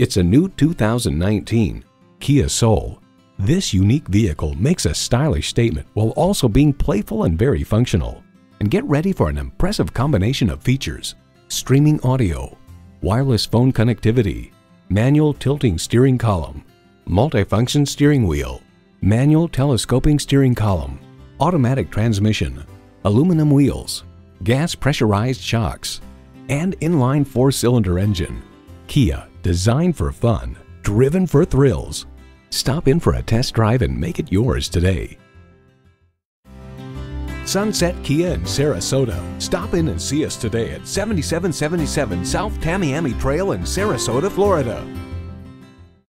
It's a new 2019 Kia Soul. This unique vehicle makes a stylish statement while also being playful and very functional. And get ready for an impressive combination of features. Streaming audio, wireless phone connectivity, manual tilting steering column, multifunction steering wheel, manual telescoping steering column, automatic transmission, aluminum wheels, gas pressurized shocks, and inline four-cylinder engine. Kia, designed for fun, driven for thrills. Stop in for a test drive and make it yours today. Sunset Kia in Sarasota. Stop in and see us today at 7777 South Tamiami Trail in Sarasota, Florida.